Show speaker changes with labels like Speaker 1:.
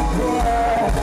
Speaker 1: world.